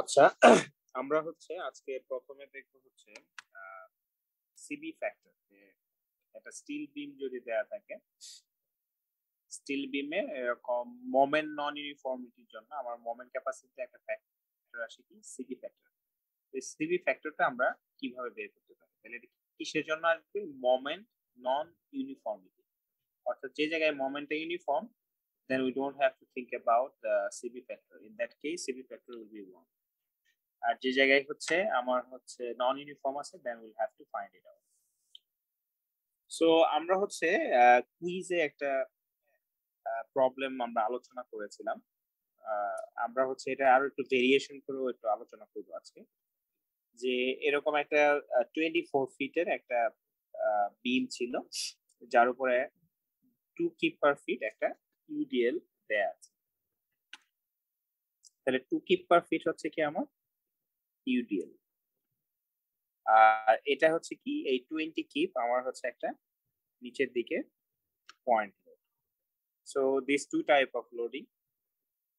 আচ্ছা আমরা হচ্ছে আজকে প্রথমে দেখব হচ্ছে সিবি ফ্যাক্টর একটা স্টিল বিম যদি দেয়া থাকে স্টিল বিমে এরকম মোমেন্ট নন ইউনিফর্মিটির জন্য আমার মোমেন্ট ক্যাপাসিটি একটা ফ্যাক্টর আসে কি? সিবি ফ্যাক্টর সিবি ফ্যাক্টরটা আমরা কীভাবে বের করতে পারি? তাহলে কিসের জন্য আসবে? মোমেন্ট নন ইউনিফর্মিটি অর্থাৎ যে জায়গায় মোমেন্টটা uniform then we don't have to think about the CB factor. In that case, CB factor will be 1. আর যে জায়গায় হচ্ছে আমার হচ্ছে নন ইউনিফর্ম আছে then will have to find it out so আমরা হচ্ছে কুইজে একটা প্রবলেম আমরা আলোচনা করেছিলাম। আমরা হচ্ছে এটা আরও একটু ভেরিয়েশন করেও একটু আলোচনা করব আজকে। যে এরকম একটা টোয়েন্টি ফোর ফিটের একটা বিম ছিল, যার উপরে টু কিপ পার ফিট একটা ইউডিএল দেয়া আছে। তাহলে টু কিপ পার ফিট হচ্ছে কি আমার? ইউডিএল আর এটা হচ্ছে কি, এই টোয়েন্টি কিপ আমার হচ্ছে একটা নিচের দিকে point so this two type of loading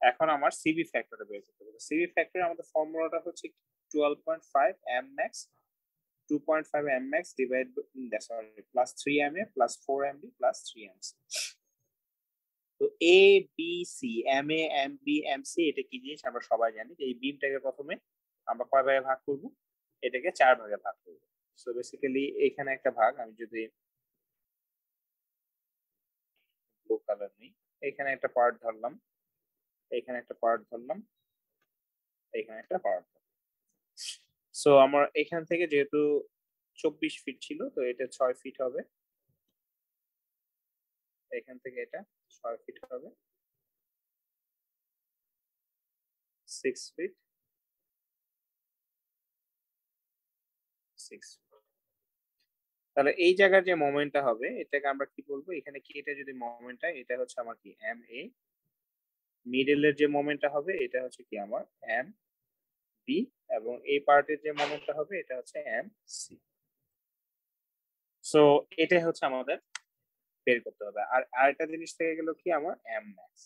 এখন আমার সিবি ফ্যাক্টরটা বের করতে হবে। সিবি ফ্যাক্টর আমাদের ফর্মুলাটা হচ্ছে twelve point five M max two point five M max divide sorry plus three M A plus four M B plus three M C তো A B C M A M B M C এটা কি জিনিস? আমরা সবাই জানি যে এই বিমটাকে প্রথমে আমরা কয় ভাগে ভাগ করব? এটাকে চার ভাগে ভাগ করব। সো বেসিক্যালি এখানে একটা ভাগ, আমি যদি ব্লু কালার নেই, এখানে একটা পার্ট ধরলাম, এখানে একটা পার্ট ধরলাম, এখানে একটা পার্ট সো আমার এখান থেকে যেহেতু চব্বিশ ফিট ছিল, তো এটা ছয় ফিট হবে। এখান থেকে এটা ছয় ফিট হবে। সিক্স ফিট তাহলে এই জায়গার যে মোমেন্টটা হবে, এটাকে আমরা কি বলব? এখানে কি এটা যদি মোমেন্টটা এটা হচ্ছে আমার কি? এম এ মিডলের যে মোমেন্টটা হবে, এটা হচ্ছে কি আমার এম বি এবং এই পার্টের যে মোমেন্টটা হবে, এটা হচ্ছে এম সি সো এটাই হচ্ছে আমাদের বের করতে হবে। আর আরেকটা জিনিস থেকে গেল কি? আমার এম ম্যাক্স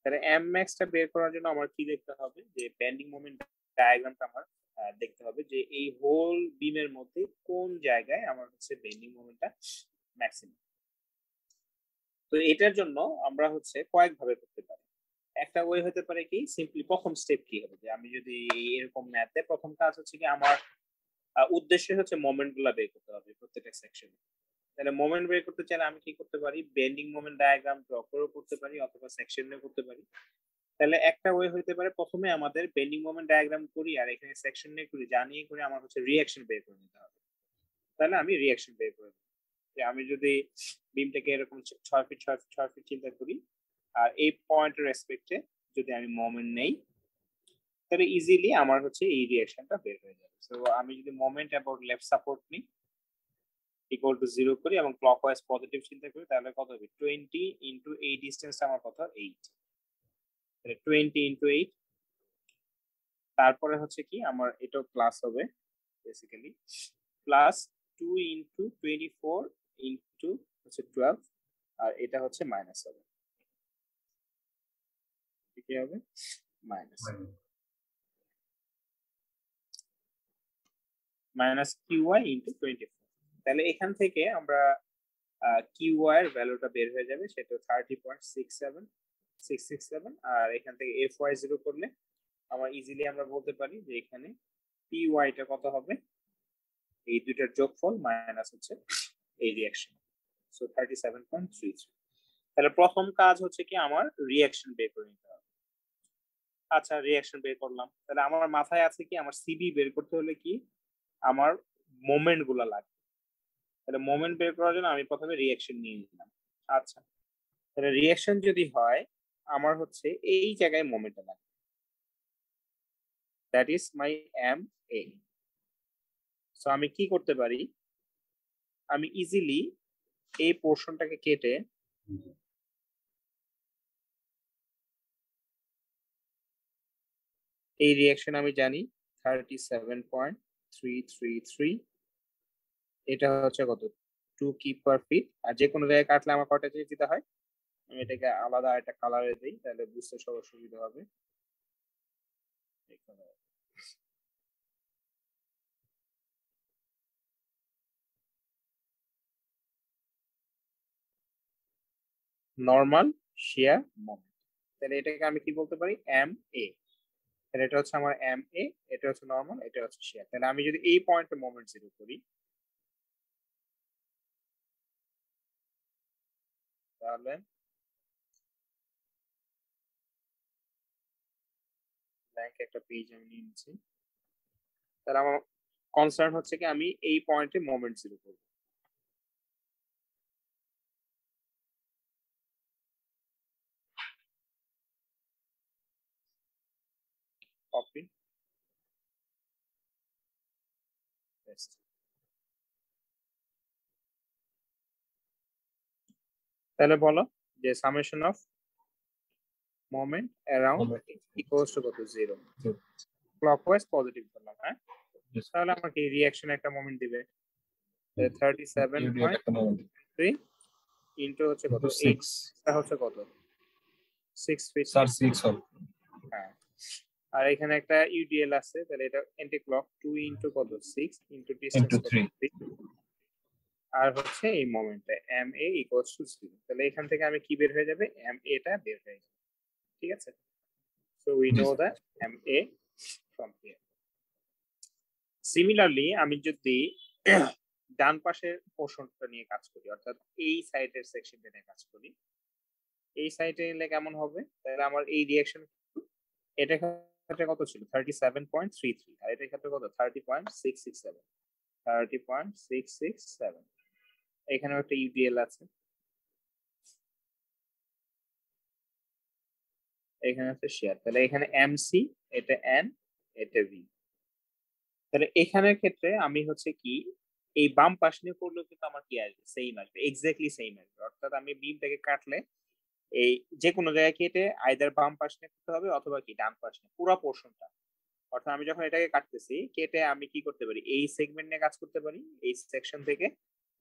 তাহলে এম ম্যাক্সটা বের করার জন্য আমার কি দেখতে হবে? যে বেন্ডিং মোমেন্ট ডায়াগ্রামটা আমার দেখতে হবে যে এই হোল বিমের মধ্যে কোন জায়গায় আমার হচ্ছে বেন্ডিং মোমেন্টটা ম্যাক্সিমাম তো এটার জন্য আমরা হচ্ছে কয়েক ভাবে করতে পারি। একটা ওয়ে হতে পারে কি সিম্পলি প্রথম স্টেপ কি হবে? যে আমি যদি এরকম ম্যাথ প্রথম কাজ হচ্ছে কি আমার উদ্দেশ্য হচ্ছে মোমেন্টগুলা বের করতে হবে প্রত্যেকটা সেকশনে তাহলে মোমেন্ট বের করতে চাইলে আমি কি করতে পারি? বেন্ডিং মোমেন্ট ডায়াগ্রাম ড্র করেও করতে পারি অথবা সেকশনে করতে পারি। তাহলে একটা ওয়ে হইতে পারে প্রথমে আমাদের বেন্ডিং মোমেন্ট ডায়াগ্রাম করি আর এখানে সেকশন নিয়ে করি, জানিয়ে করে আমার হচ্ছে রিয়াকশন বের করে নিতে হবে। তাহলে আমি রিয়াকশন বের করে যে আমি যদি বিমটাকে এরকম ছয় ফিট ছয় ফিট ছয় ফিট চিন্তা করি আর এই পয়েন্টের রেসপেক্টে যদি আমি মোমেন্ট নেই, তাহলে ইজিলি আমার হচ্ছে এই রিয়াকশনটা বের হয়ে যাবে। সো আমি যদি মোমেন্ট অ্যাবাউট লেফট সাপোর্ট নিই ইকুয়াল টু জিরো করি এবং ক্লকওয়াইজ পজিটিভ চিন্তা করি, তাহলে কত হবে? টোয়েন্টি ইন্টু এই ডিস্টেন্সটা আমার কত? এইট টোয়েন্টি ইন্টু এইট তারপরে হচ্ছে কি আমার এটাও প্লাস হবে basically plus two into twenty four into হচ্ছে টুয়েলভ আর এটা হচ্ছে মাইনাস হবে কি হবে? Minus minus Q Y into twenty four তাহলে এখান থেকে আমরা কিউ ওয়াই এর ভ্যালুটা বের হয়ে যাবে সেটা thirty point six seven six six seven আর এখান থেকে এফ ওয়াই জিরো করলে আমরা ইজিলি আমরা বলতে পারি যে এখানে পি ওয়াইটা কত হবে? এই দুইটার যোগফল মাইনাস হচ্ছে এই reaction so thirty seven point three three তাহলে প্রথম কাজ হচ্ছে কি আমার রিয়াকশন বের করে নিতে হবে। আচ্ছা রিয়াকশন বের করলাম। তাহলে আমার মাথায় আছে কি আমার সিবি বের করতে হলে কি আমার মোমেন্টগুলা লাগবে। তাহলে মোমেন্ট বের করার জন্য আমি প্রথমে রিয়াকশন নিয়ে নিলাম। আচ্ছা তাহলে রিয়াকশন যদি হয় আমার হচ্ছে এই জায়গায় মোমেন্টটা লাগবে that is my M A so আমি কি করতে পারি? আমি ইজিলি এই পোর্শনটাকে কেটে এই রিয়াকশন আমি জানি thirty seven point three three three এটা হচ্ছে কত? টু কি পার ফিট আর যে কোনো জায়গায় কাটলে আমার কটা জিনিস দিতে হয়? আমি এটাকে আলাদা একটা কালারে দিই, তাহলে বুঝতে সবার সুবিধা হবে। নর্মাল শেয়ার মোমেন্ট তাহলে এটাকে আমি কি বলতে পারি? এম এ তাহলে এটা হচ্ছে আমার এম এ এটা হচ্ছে নর্মাল এটা হচ্ছে শেয়ার তাহলে আমি যদি এই পয়েন্টে মোমেন্ট জিরো করি, তাহলে ব্যাংক একটা পেজ আমি নিয়ে নিচ্ছি। তাহলে আমার কনসার্ন হচ্ছে কি আমি এই পয়েন্টে মোমেন্ট জিরো করব। তাহলে বলো যে summation of moment around equals to কত জিরো ক্লকওয়াইজ পজিটিভ ধরলাম হ্যাঁ? তাহলে আমাকে রিঅ্যাকশন একটা মোমেন্ট দিবে। Thirty seven point three into হচ্ছে কত? সিক্স হচ্ছে কত? সিক্স ফিট স্যার সিক্স হবে। হ্যাঁ। আর এখানে একটা ইউডিএল আছে তাহলে এটা এন্টি ক্লক টু ইন্টু কত? Six into distance. আর হচ্ছে এই মোমেন্টে M A equals to zero তাহলে এখান থেকে আমি কি বের হয়ে যাবে? এম এটা বের হয়ে যাবে। ঠিক আছে? So we know. That M A from here similarly আমি যদি ডান পাশের পোর্শনটা নিয়ে কাজ করি, অর্থাৎ এই সাইডের সেকশনটা নিয়ে কাজ করি, এই সাইডে নিলে কেমন হবে? তাহলে আমার এই রিয়াকশন এটা ক্ষেত্রে কত ছিল? Thirty seven point three three আর এটার ক্ষেত্রে কত? Thirty point six six seven thirty point six six seven এখানেও একটা ইউডিএল আছে। এখানে আছে শেয়ার তাহলে এখানে এমসি এটা এন এটা ভি তাহলে এখানের ক্ষেত্রে আমি হচ্ছে কি, এই বাম পাশ নিয়ে করলেও কিন্তু আমার কি আসবে? সেম আসবে এক্স্যাক্টলি সেম আসবে। অর্থাৎ আমি বিমটাকে কাটলে এই যে কোনো জায়গায় কেটে আইদার বাম পাশ নিয়ে করতে হবে অথবা কি, ডান পাশ নিয়ে, পুরো পোর্শনটা অর্থাৎ আমি যখন এটাকে কাটতেছি, কেটে আমি কি করতে পারি? এই সেগমেন্ট নিয়ে কাজ করতে পারি, এই সেকশন থেকে,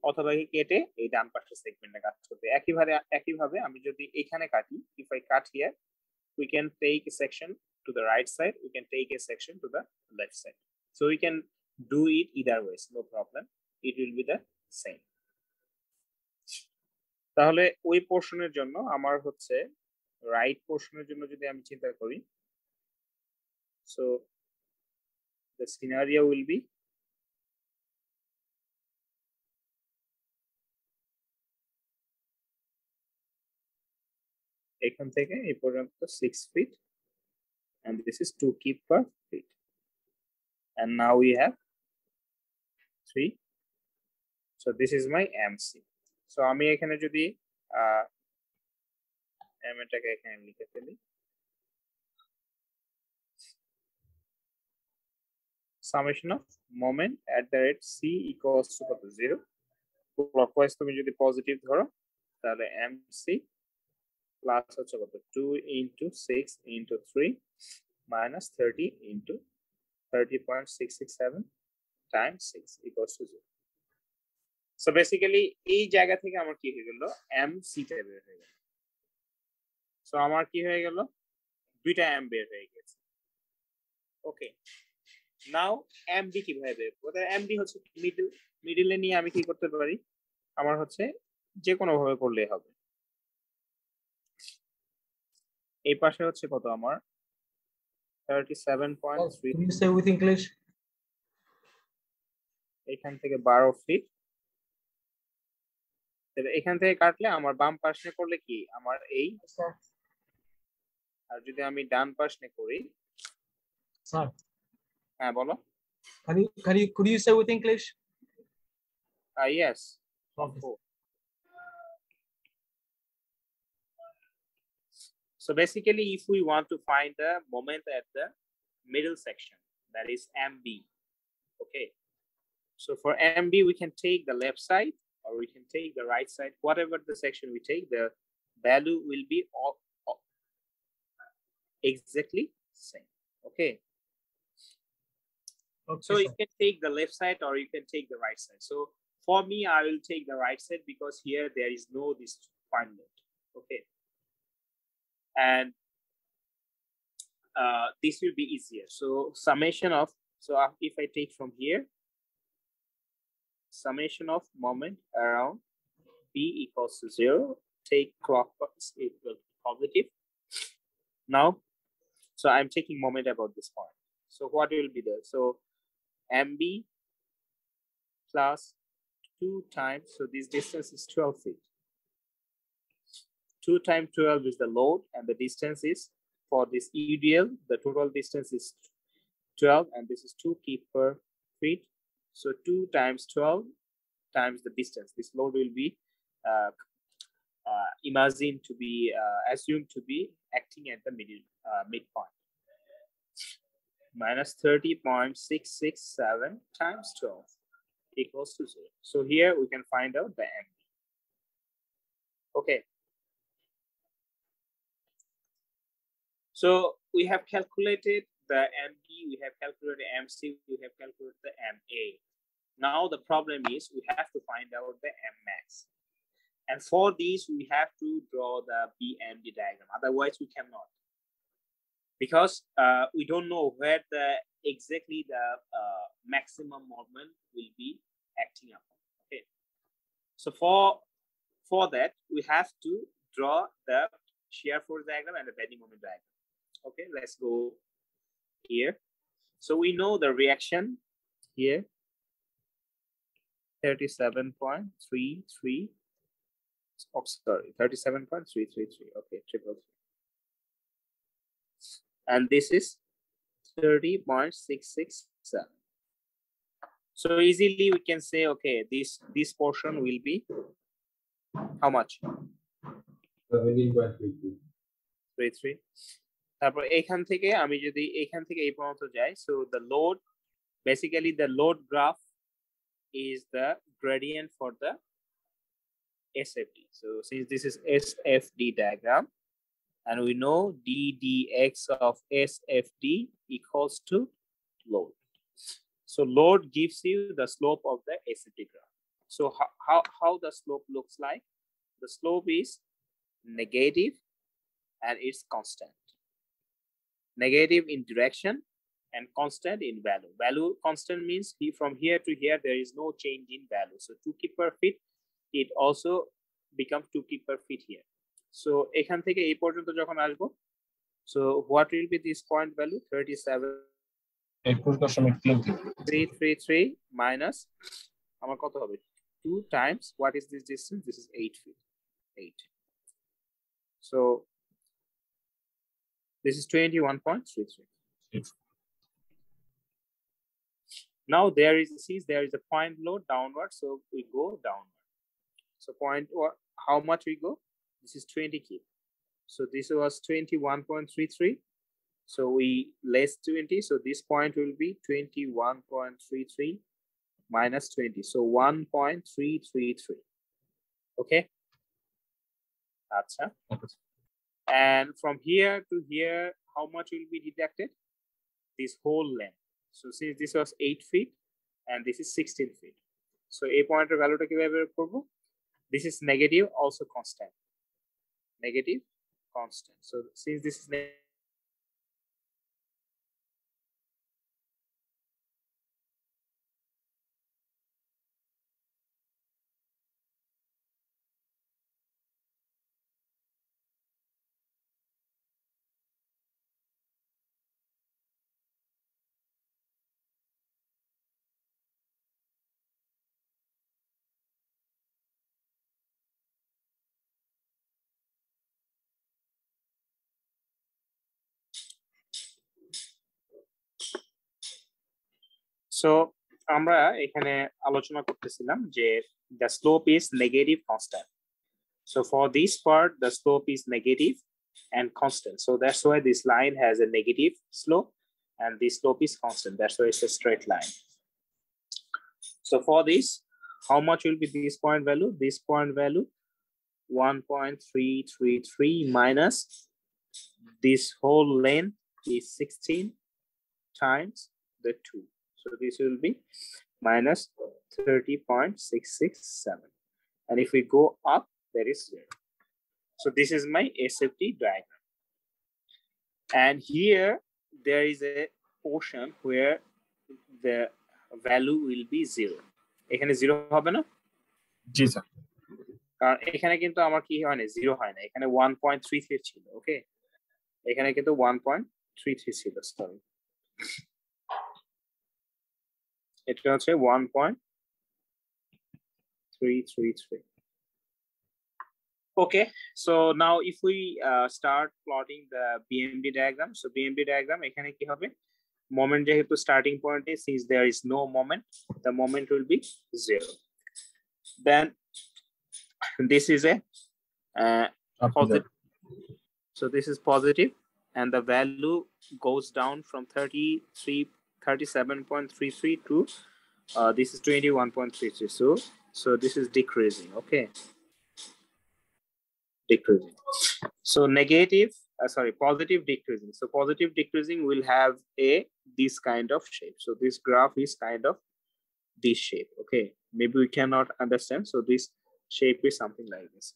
অথবা কি কেটে এই ডান পাশের সেগমেন্টে কাজ করতে। একইভাবে একইভাবে আমি যদি এখানে কাটি if I cut here we can take a section to the right side we can take a section to the left side so we can do it either ways no problem it will be the same তাহলে ওই পোর্শনের জন্য আমার হচ্ছে right পোর্শনের জন্য যদি আমি চিন্তা করি so the scenario will be এখান থেকে এই পর্যন্ত six feet and this is two কি per feet and now we have three so this is my MC so আমি এখানে যদি এম এটাকে এখানে লিখে ফেলি। Summation of moment at the rate C equal to কত? জিরো ক্লক তুমি যদি পজিটিভ ধরো, তাহলে এম সি প্লাস হচ্ছে কত? Two into six into three minus thirty into thirty point six six seven time six equals to so basically এই জায়গা থেকে আমার কি হয়ে গেল? এম সিটা বের হয়ে গেল। সো আমার কি হয়ে গেল? দুইটা এম বের হয়ে গেছে। ওকে নাও এম ডি কীভাবে বের করব? এম ডি হচ্ছে মিডল মিডলে নিয়ে আমি কি করতে পারি? আমার হচ্ছে যে কোনো ভাবে করলেই হবে। এই পাশে হচ্ছে কত আমার? Thirty seven point three Can you say with English? এখান থেকে বারো ফিট তাহলে এখান থেকে কাটলে আমার বাম পাশ করলে কি? আমার এই। আর যদি আমি ডান পাশ করি। Sir, হ্যাঁ বলো। Can you can you could you say with English? Yes Okay. So basically, if we want to find the moment at the middle section, that is MB. Okay. So for MB, we can take the left side or we can take the right side. Whatever the section we take, the value will be all, all- exactly same. Okay. Okay. So you can take the left side or you can take the right side. So for me, I will take the right side because here there is no this note. Okay. And uh, this will be easier. So summation of, so uh, if I take from here, summation of moment around B equals to zero, take clockwise equal to positive. Now, so I'm taking moment about this point. So what will be there? So MB plus two times, so this distance is 12 feet. Two times 12 is the load and the distance is for this UDL, the total distance is 12 and this is two kip per feet. So two times 12 times the distance. This load will be uh, uh, imagined to be uh, assumed to be acting at the middle uh, midpoint. Minus 30.667 times 12 equals to zero. So here we can find out the MB. Okay. So we have calculated the MB, we have calculated MC, we have calculated the MA. Now the problem is we have to find out the Mmax. And for this, we have to draw the BMD diagram. Otherwise, we cannot. Because uh, we don't know where the exactly the uh, maximum moment will be acting upon. Okay. So for for that, we have to draw the shear force diagram and the bending moment diagram. Okay, let's go here. So we know the reaction here. 37.33 oh sorry 37.333 okay triple three. And this is 30.667 so easily we can say okay this this portion will be how much? 33 তারপর এখান থেকে আমি যদি এখান থেকে এই পর্যন্ত যাই so the load basically the load graph is the gradient for the SFD. So since this is SFD diagram, and we know ddx of SFD equals to load. So load gives you the slope of the SFD graph. So how, how, how the slope looks like? The slope is negative and it's constant. negative in direction and constant in value. Value constant means he, from here to here, there is no change in value. So two kip per feet, it also becomes two kip per feet here. So examine that a portion পর্যন্ত যখন আসবো so what will be this point value 37. minus আমার 2 times what is this distance this is 8 feet 8 so this is 21.33 now there is sees there is a point load downward so we go downward. So point or how much we go? This is 20 kilo so this was 21.33 so we less 20 so this point will be 21.33 minus 20 so 1.333 okay? That's and from here to here how much will be deducted this whole length so since this was 8 feet and this is 16 feet. So a pointer value টা কিভাবে বের করব? This is negative also constant. Negative constant. So since this is ne- So আমরা এখানে আলোচনা করতেছিলাম যে the slope is negative constant. So for this part, the slope is negative and constant. So that's why this line has a negative slope and this slope is constant. That's why it's a straight line. So for this, how much will be this point value? This point value 1.333 minus this whole length is 16 times the 2. So this will be minus 30.667. And if we go up, there is zero. So this is my SFD diagram. And here there is a portion where the value will be zero. এখানে zero হবে না জি sir কারণ এখানে কিন্তু আমার কি হয় না জিরো হয় না এখানে ওয়ান পয়েন্ট থ্রি থ্রি ছিল ওকে এখানে কিন্তু ওয়ান পয়েন্ট থ্রি থ্রি ছিল এটা হচ্ছে one point three three three Okay, so now if we uh, start plotting the BMD diagram, so BMD diagram এখানে কি হবে moment যেহেতু starting point is since there is no moment, the moment will be zero. Then this is a uh, positive. So this is positive, and the value goes down from 33, 37.33 to uh, this is 21.33. So so this is decreasing. Okay decreasing. So negative, uh, sorry, positive decreasing. So positive decreasing will have a this kind of shape. So this graph is kind of this shape. Okay, maybe we cannot understand. So this shape is something like this.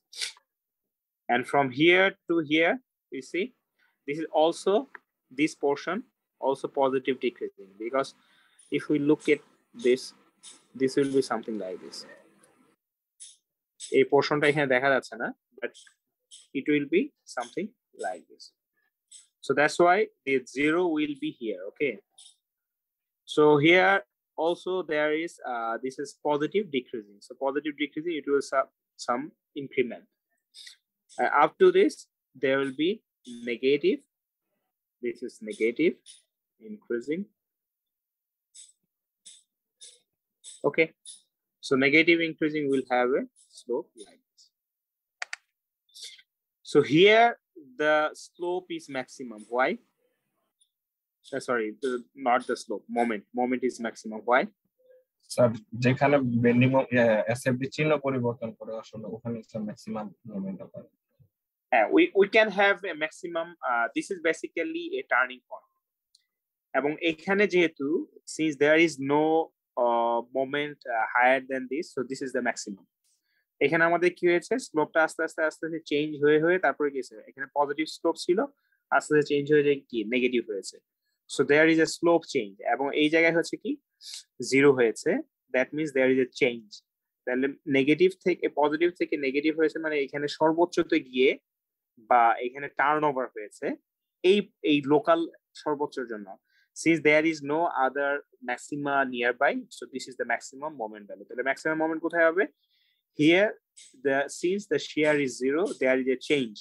And from here to here, you see, this is also this portion also positive decreasing because if we look at this, this will be something like this. এই পোর্শনটা এখানে দেখা যাচ্ছে না but it will be something like this. So that's why the zero will be here, okay? So here also there is, uh, this is positive decreasing. So positive decreasing, it will some, some increment. Uh, up to this, there will be negative. This is negative, increasing. Okay, so negative increasing will have a slope like so here the slope is maximum. Why? Uh, sorry, the, not the slope. Moment. Moment is maximum. Why? Sir যেখানে bending SFD চিহ্ন পরিবর্তন করে আসলে ওখানে sir maximum movement হবে হ্যাঁ we we can have a maximum uh, this is basically a turning point এবং এখানে যেহেতু since there is no moment uh, higher than this so this is the এখানে আমাদের কি হয়েছে? স্লোপটা আস্তে আস্তে আস্তে আস্তে চেঞ্জ হয়ে হয়ে তারপরে গেছে এখানে পজিটিভ স্লোপ ছিল আস্তে আস্তে চেঞ্জ হয়ে যায় কি? নেগেটিভ হয়েছে। So there is a slope change এবং এই জায়গায় হচ্ছে কি? জিরো হয়েছে। That means there is a change তাহলে নেগেটিভ থেকে পজিটিভ থেকে নেগেটিভ হয়েছে মানে এখানে সর্বোচ্চতে গিয়ে বা এখানে টার্ন ওভার হয়েছে। এই এই লোকাল সর্বোচ্চের জন্য। since there is no other maxima nearby so this is the maximum moment value তাহলে maximum moment কোথায় হবে here the since the shear is zero there is a change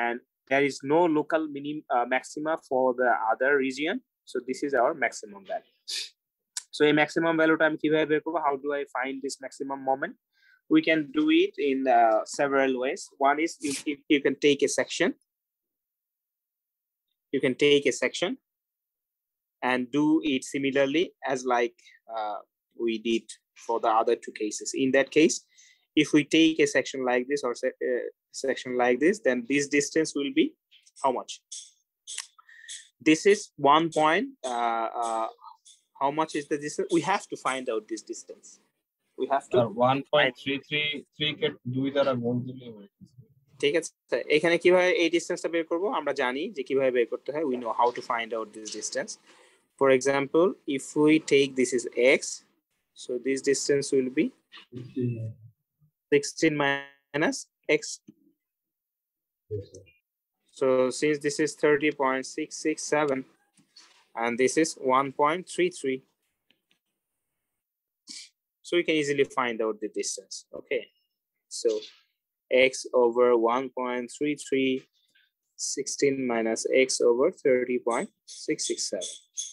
and there is no local minim uh, maxima for the other region so this is our maximum value so a maximum value time how do i find this maximum moment we can do it in uh, several ways one is you, you, you can take a section you can take a section and do it similarly as like uh, we did for the other two cases. In that case, if we take a section like this or se uh, section like this, then this distance will be how much? This is one point. Uh, uh, how much is the distance? We have to find out this distance. We have to. One point three three three কে দুই দ্বারা গুণ দিলে ঠিক আছে এখানে কিভাবে এই ডিসটেন্সটা বের করব আমরা জানি যে কিভাবে বের করতে হয় we know how to find out this distance for example if we take this is x so this distance will be 16 minus x. So since this is 30.667 and this is 1.33 so we can easily find out the distance okay? So x over 1.33 16 minus x over 30.667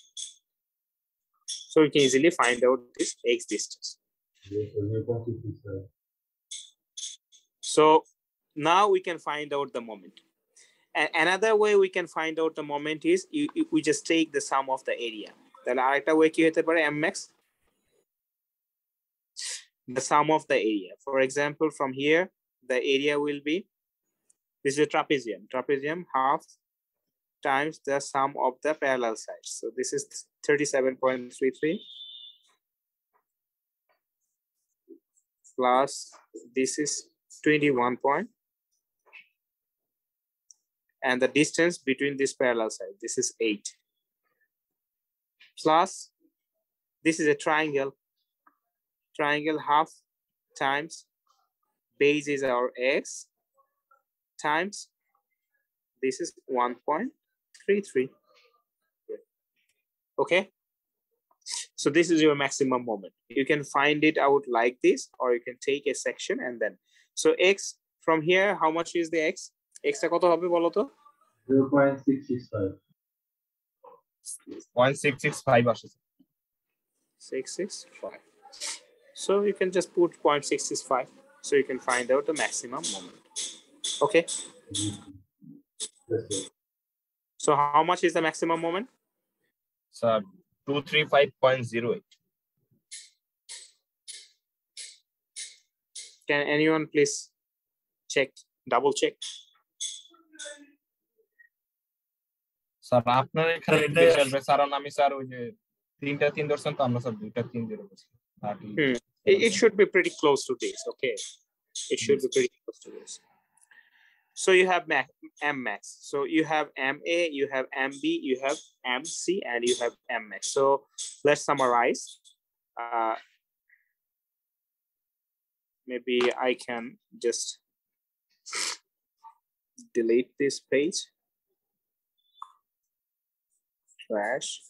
so we can easily find out this x distance. So now we can find out the moment. And another way we can find out the moment is you, you, we just take the sum of the area. তাহলে আরেকটা way কি হতে পারে mx the sum of the area. For example, from here the area will be this is a trapezium. Trapezium half times the sum of the parallel sides. So this is 37.33 plus this is 21 point and the distance between this parallel side, this is eight. Plus, this is a triangle. Triangle half times base is our x times this is 1.33. Okay. So this is your maximum moment. You can find it out like this, or you can take a section and then. So x from here, how much is the x? x টা কত হবে বলো তো? 0.665. 0.665 আসে 665. So you can just put 0.665. So you can find out the maximum moment. Okay. Yes, sir. So how much is the maximum moment? Sir 235.08 Can anyone please check, double check? Sir আপনার এখানে নির্দেশ আসবে sir আর আমি sir ওই যে তিনটা তিন ধরছেন তো আমরা স্যার দুইটা তিন দিয়ে রেখেছি thirty Hmm. It, it should be pretty close to this. Okay. It should be pretty close to this. so you have max, M max. So you have MA, you have MB, you have MC, and you have M max. So let's summarize. Uh, maybe I can just delete this page. Trash.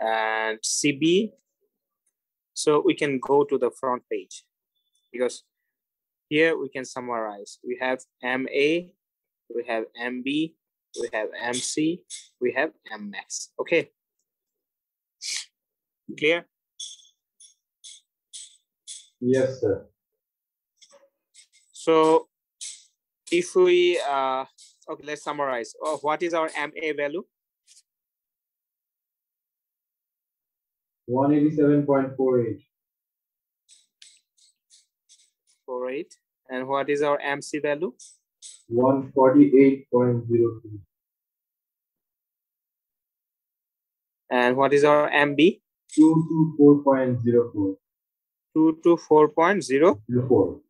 and CB. So we can go to the front page because here we can summarize. We have MA, we have MB, we have MC, we have MX. Okay. Clear? Yes, sir. So if we, uh, okay, let's summarize. Oh, what is our MA value? 187.48. For eight. And what is our MC value? 148.02. And what is our MB? 224.04. Two to four point zero. 04.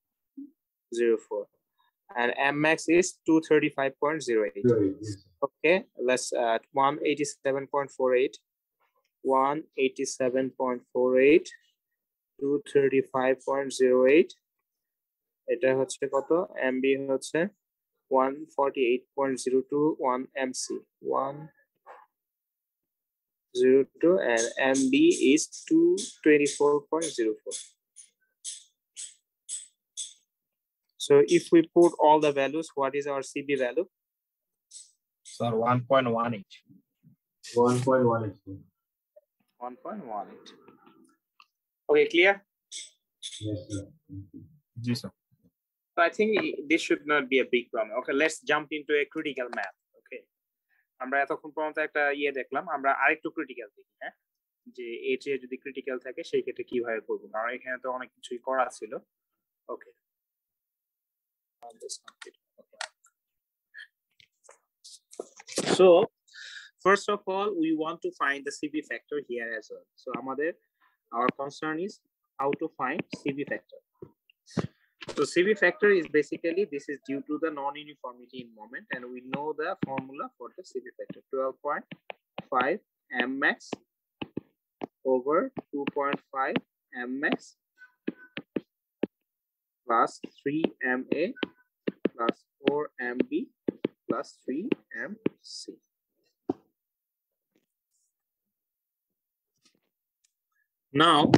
zero four and mx is 235.08 Zero eight, yes, sir. okay let's uh 187.48 187.48 235.08 এটা হচ্ছে কত mb হচ্ছে 148.02 1 mc 102 and mb is 224.04 So if we put all the values, what is our CB value? Sir 1.18 1.18. sir. 1.18. Okay, clear? Yes, sir. Thank you. So I think this should not be a big problem. Okay, let's jump into a critical math. Okay, আমরা এতক্ষণ পর্যন্ত একটা ইয়ে দেখলাম আমরা আরেকটু critical দেখি হ্যাঁ যে এটি যদি ক্রিটিক্যাল থাকে সেই ক্ষেত্রে কিভাবে করবো কারণ এখানে তো অনেক কিছুই করা ছিল ওকে So, first of all, we want to find the CB factor here as well. So, আমাদের our concern is how to find CB factor. So CB factor is basically this is due to the non-uniformity in moment, and we know the formula for the CB factor 12.5 m max over 2.5 m max plus 3 ma plus 4 mb plus 3 mc. Now,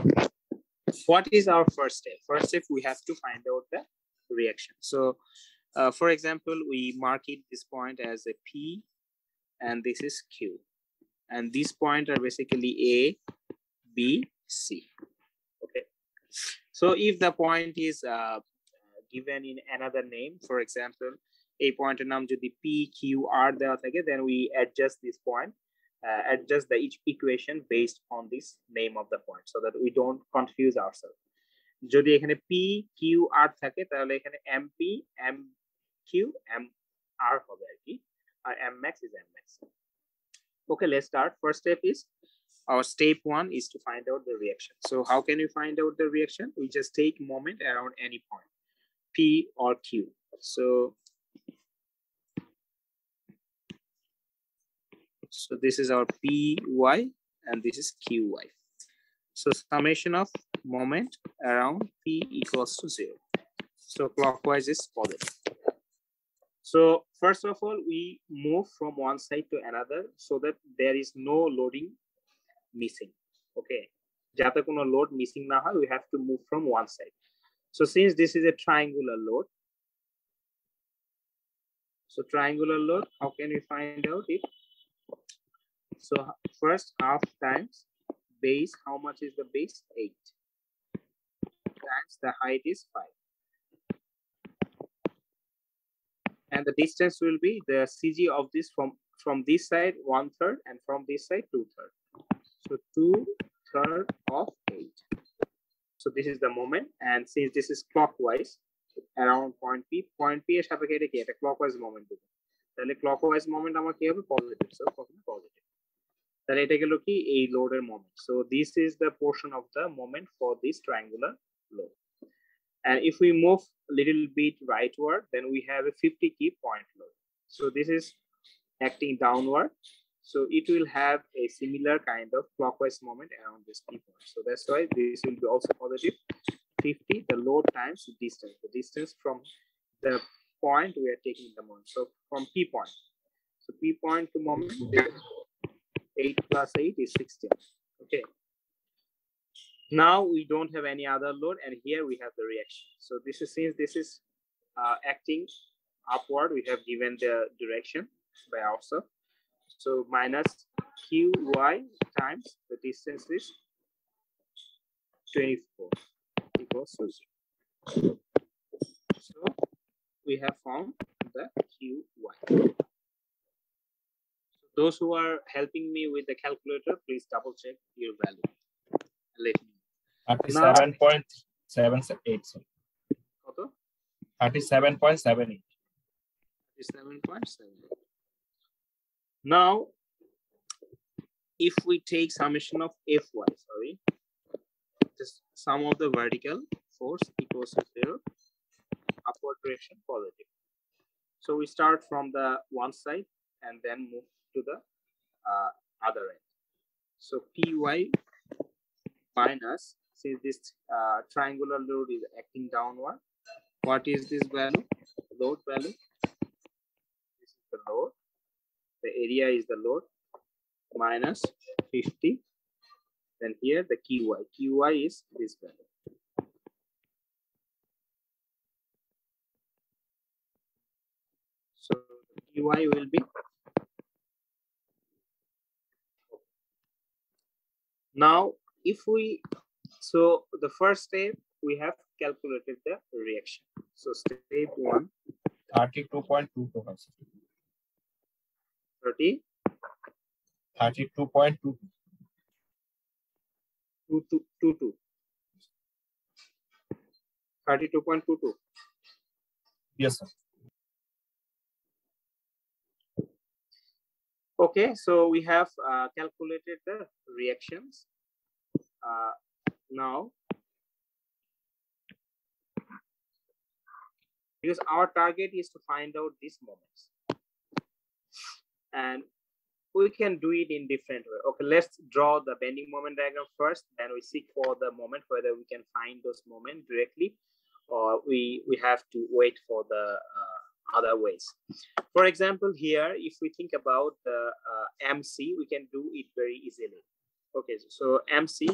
what is our first step? First step, we have to find out the reaction. So, uh, for example, we mark it this point as a P, and this is Q. And these points are basically A, B, C. Okay. So if the point is uh, given in another name, for example, a পয়েন্টের নাম যদি P Q R দেওয়া থাকে then we adjust this point uh, adjust the each equation based on this name of the point so that we don't confuse ourselves যদি এখানে P Q R থাকে তাহলে এখানে M P M Q M R হবে আর কি আর M max is M max okay let's start first step is our step one is to find out the reaction so how can you find out the reaction we just take moment around any point P or Q. So, So this is our PY and this is QY. So summation of moment around P equals to zero. So clockwise is positive. So first of all, we move from one side to another so that there is no loading missing. Okay. Jata kono load missing na we have to move from one side. So since this is a triangular load, so triangular load, how can we find out it? So first half times base, how much is the base? Eight. Times the height is five. And the distance will be the CG of this from, from this side, one third, and from this side, two third. So two third of eight. So this is the moment. And since this is clockwise around point P, point P এর সাপেক্ষে এটা কি এটা clockwise moment দেবে তাহলে clockwise moment আমার কি হবে পজিটিভ সো কখনো পজিটিভ তাহলে এটাকে হলো কি এই লোডের moment so this is the portion of the moment for this triangular load. And if we move a little bit rightward, then we have a 50 kip point load. So this is acting downward. So it will have a similar kind of clockwise moment around this key point. So that's why this will be also positive 50, the load times the distance, the distance from the point we are taking the moment. So from key point. So P point to moment, 8 plus 8 is 16 okay. Now we don't have any other load and here we have the reaction. So this is since this is uh, acting upward we have given the direction by ourselves so minus qy times the distance is 24 equals zero. so we have found the qy those who are helping me with the calculator, please double check your value. Let me. Thirty-seven point seven eight. কত? Thirty-seven point seven eight. Thirty-seven point seven. Now, if we take summation of fy, sorry, just sum of the vertical force equals to zero, upward direction positive. So we start from the one side and then move to the uh, other end. So Py minus, since this uh, triangular load is acting downward, what is this value? Load value. This is the load. The area is the load. Minus 50 then here the qy qy is this value. So qy will be Now, if we, so the first step, we have calculated the reaction. So step one. Thirty-two point two two. 30? 32.22. 22. 32.22. Yes, sir. Okay, so we have uh, calculated the reactions. Uh, now, because our target is to find out these moments, and we can do it in different way. Okay, let's draw the bending moment diagram first, then we seek for the moment whether we can find those moments directly, or we we have to wait for the uh, other ways. For example, here, if we think about the uh, MC, we can do it very easily. Okay, so, MC,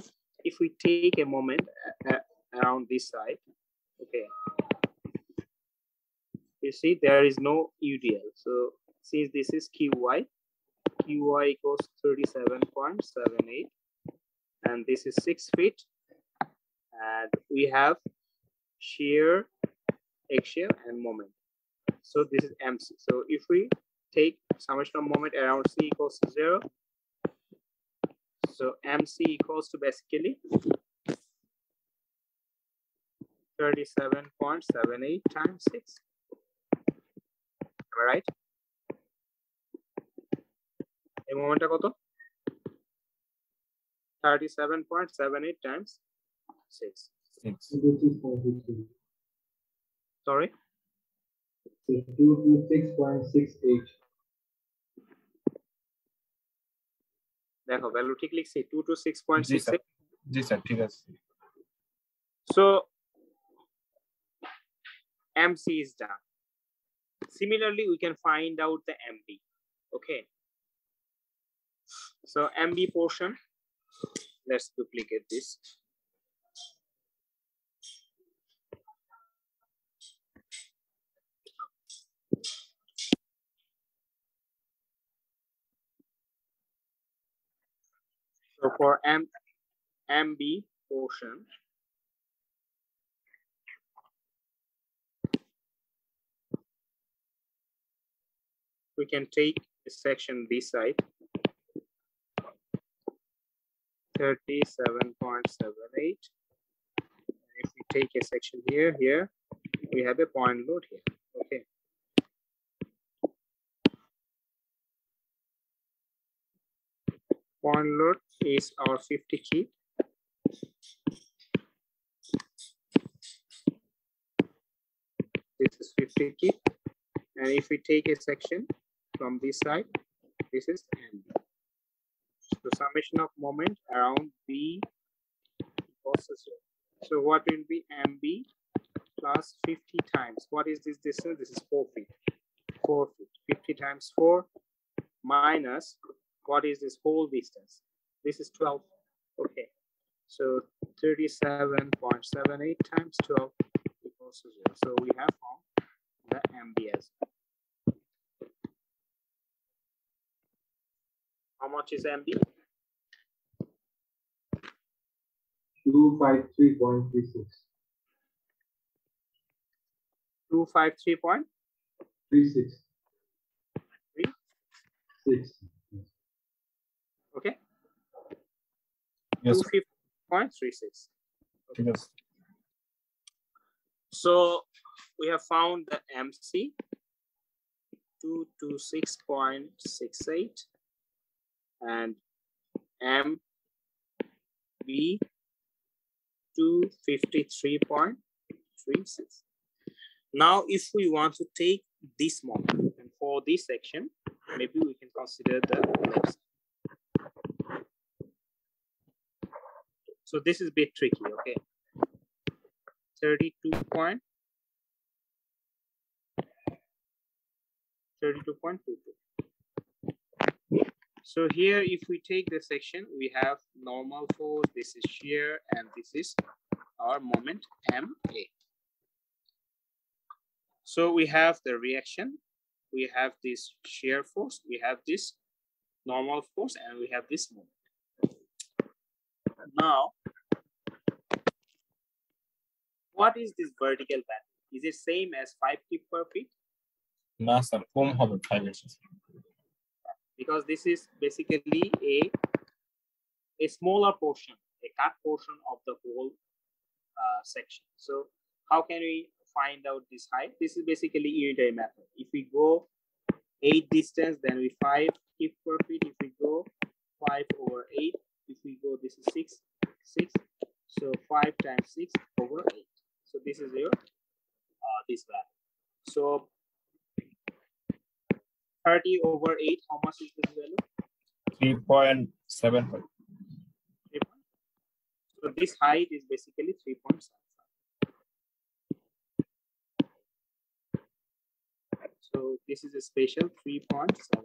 if we take a moment uh, uh, around this side, okay, you see there is no UDL. So since this is QY, QY equals 37.78, and this is six feet, and we have shear, axial, and moment. So this is MC. So if we take summation of moment around C equals to zero, so MC equals to basically 37.78 times 6. Am I right? এই মোমেন্টটা কত 37.78 times 6 six This is 43. sorry Two to six point six eight. দেখো value ঠিক লিখছি two two six point জি six sir জি sir ঠিক আছে So MC is done. Similarly, we can find out the MB. Okay. So MB portion, let's duplicate this. So for M MB portion, we can take a section this side. 37.78 if we take a section here here we have a point load here. Okay. Point load is our 50 kip this is 50 kip and if we take a section from this side, this is MB. So summation of moment around B zero. So what will be MB plus 50 times? What is this distance? This is 4 feet. 4 feet. 50 times 4 minus what is this whole distance? This is 12. Okay. So 37.78 times 12 equals to 0. So we have the MBS. How much is MB? 253.36. 253.36. 3? 6. yes. Okay. Yes. So we have found the MC 226.68 and M B 253.36. Now, if we want to take this model and for this section, maybe we can consider the left So this is a bit tricky, okay? 32 point 32.22. So here, if we take the section, we have normal force, this is shear, and this is our moment MA. So we have the reaction, we have this shear force, we have this normal force, and we have this moment. Now, what is this vertical band? Is it same as five feet per feet? না sir কম হবে ফাইভের সাথে Because this is basically a a smaller portion, a cut portion of the whole uh, section. So how can we find out this height? This is basically unitary method. If we go eight distance, then we five feet per feet. If we go five over eight, if we go, this is six, six. So five times six over eight. So this is your uh, this value. So 30 over 8, how much is this value? 3.75. So this height is basically 3.75. So this is a special 3.75.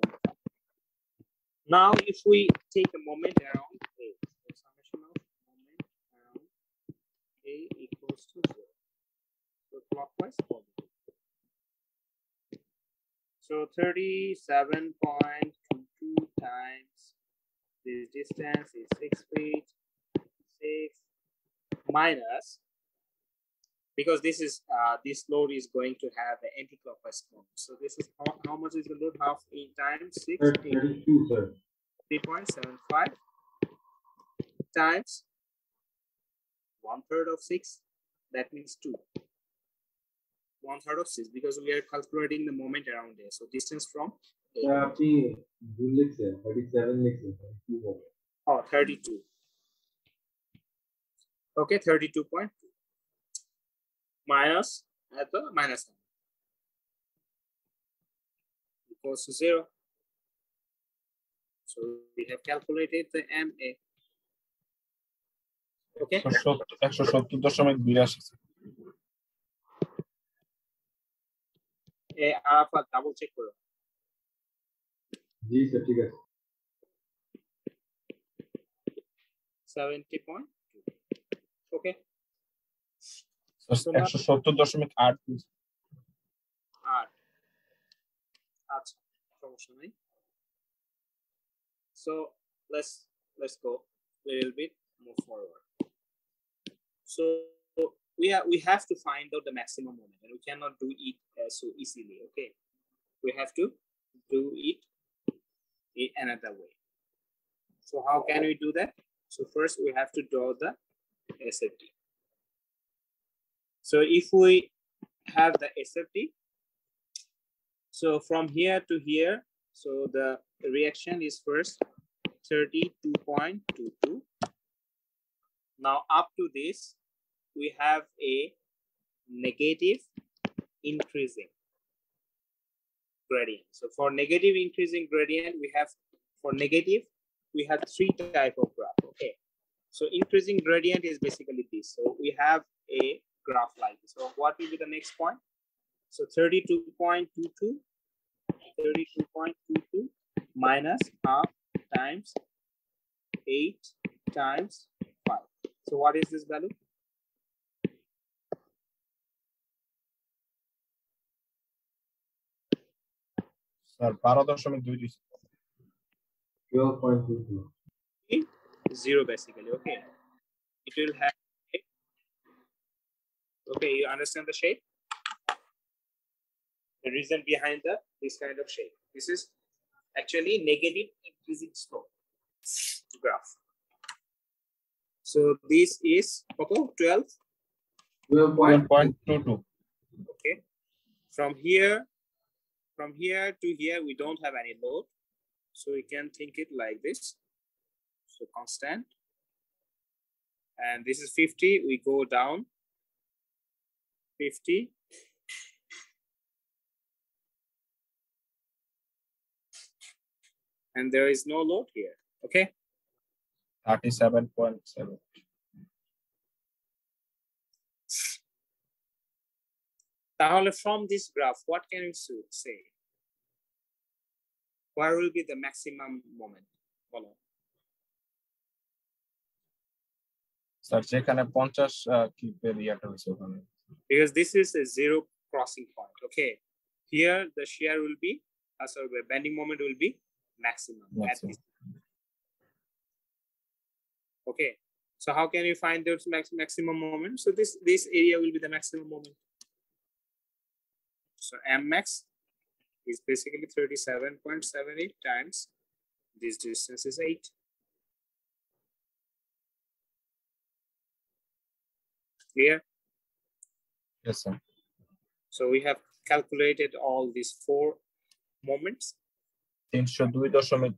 Now, if we take a moment around A, summation of moment around A equals to 0. So clockwise forward. So 37.22 times this distance is 6 feet, 6 minus, because this is, uh, this load is going to have an anti-clockwise moment. So this is, how, how much is the load? Half 8 times 6, Thirty two, 3.75 times one third of 6, that means 2 one third of six because we are calculating the moment around there So distance from a. 37 Oh, 32. Okay, 32.2 minus at the minus sign equals to zero. So we have calculated the MA. Okay. Arafat double check করো। জি sir ঠিক আছে। Seventy point okay একশো সত্তর দশমিক আট আর আচ্ছা সমস্যা নেই। So let's let's go a little bit move forward so we are we have to find out the maximum moment and we cannot do it uh, so easily okay? We have to do it in another way. So how can we do that? So first we have to draw the SFD so if we have the SFD so from here to here, so the reaction is first 32.22. Now up to this, we have a negative increasing gradient. So for negative increasing gradient, we have for negative, we have three type of graph. Okay. So increasing gradient is basically this. So we have a graph like this. So what will be the next point? So 32.22 32.22 minus half times 8 times 5. So what is this value? Sir বারো দশমিক দুই দুই twelve point two two Zero basically, okay. It will have, okay, you understand the shape? The reason behind the this kind of shape. This is actually negative increasing slope graph. So this is okay, 12 twelve point point two two okay from here from here to here, we don't have any load. So we can think it like this. So constant. And this is 50. We go down 50. And there is no load here. Okay. 37.7. তাহলে from this graph what can we so- say where will be the maximum moment বলো sir যেখানে পঞ্চাশ কিপের ইয়াটা হয়েছে ওখানে because this is a zero crossing point. Okay, here the shear will be, uh, sorry, the bending moment will be maximum. at Maximum. this- Okay, so how can you find the max maximum moment? So this this area will be the maximum moment. So mx is basically 37.78 times this distance is 8. Clear? Yes, sir. So we have calculated all these four moments. 302.2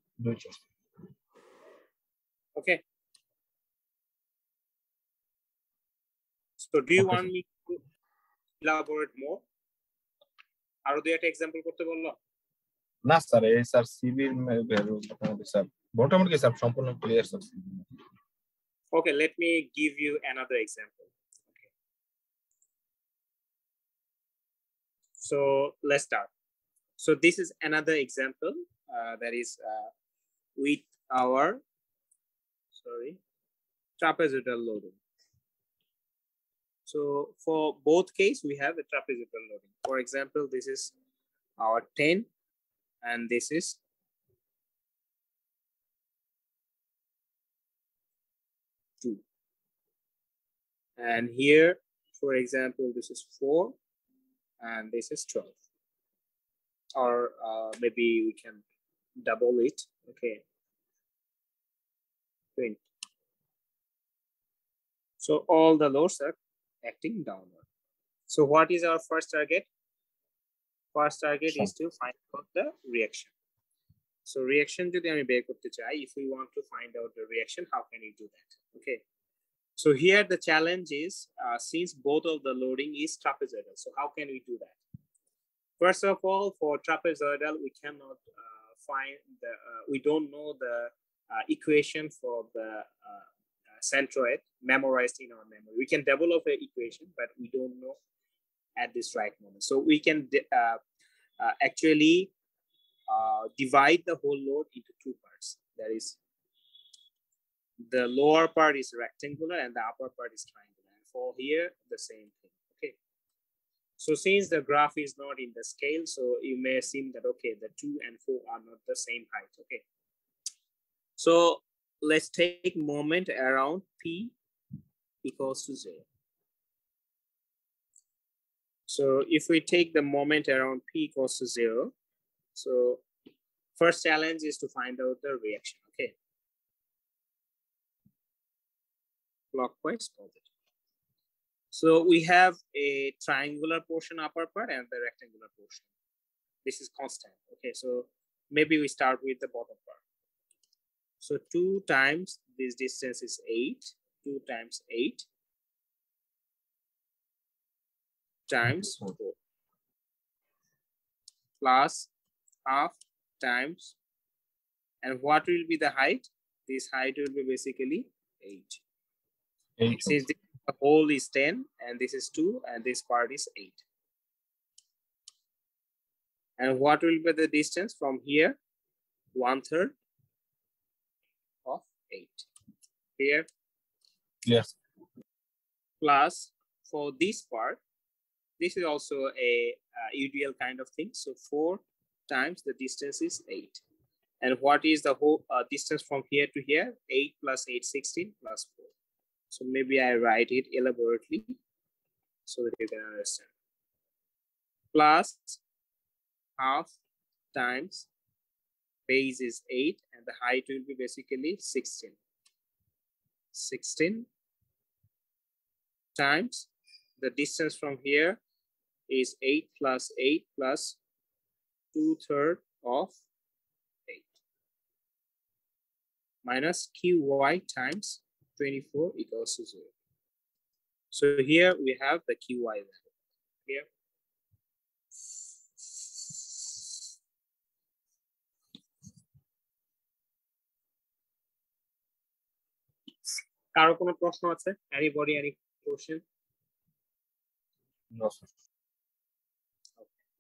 Okay. So do you okay. want me to elaborate more? আরো দুই একটা example করতে বললো না sir এই sir সিভির মোটামুটি sir মোটামুটি sir সম্পূর্ণ clear sir Okay, let me give you another example. Okay. So let's start. So this is another example uh, that is uh, with our sorry trapezoidal loading. So for both case, we have a trapezoidal loading. For example, this is our 10 and this is two. And here, for example, this is four and this is 12. Or uh, maybe we can double it. Okay. 20. So all the loads are acting downward. So what is our first target? First target is to find out the reaction. So reaction যদি আমি বের করতে চাই, if we want to find out the reaction, how can we do that? Okay. So here the challenge is uh, since both of the loading is trapezoidal. So how can we do that? First of all, for trapezoidal, we cannot uh, find the, uh, we don't know the uh, equation for the uh, uh, centroid memorized in our memory. We can develop an equation, but we don't know at this right moment. So we can uh, uh, actually uh, divide the whole load into two parts. That is, the lower part is rectangular and the upper part is triangular. And for here, the same thing. Okay. So since the graph is not in the scale, so you may assume that okay, the two and four are not the same height. Okay. So let's take moment around p equals to zero. So if we take the moment around p equals to zero, so first challenge is to find out the reaction, okay? Clockwise positive. So we have a triangular portion upper part and the rectangular portion. This is constant, okay? So maybe we start with the bottom part. So two times this distance is eight, two times eight, times mm-hmm. 4 plus half times. And what will be the height? This height will be basically 8 Eight. since the whole is 10 and this is 2 and this part is 8 and what will be the distance from here? One third 8 here Yes. plus for this part this is also a uh, UDL kind of thing. So four times the distance is eight. And what is the whole uh, distance from here to here? Eight plus eight, 16 plus four. So maybe I write it elaborately so that you can understand. Plus half times base is eight and the height will be basically 16. 16 times the distance from here is 8 plus 8 plus 2 third of 8 minus qy times 24 equals to 0. So here we have the qy value. Here. কারো কোনো প্রশ্ন আছে anybody any question No, sir.